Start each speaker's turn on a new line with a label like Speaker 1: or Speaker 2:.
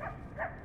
Speaker 1: Ha, ha, ha!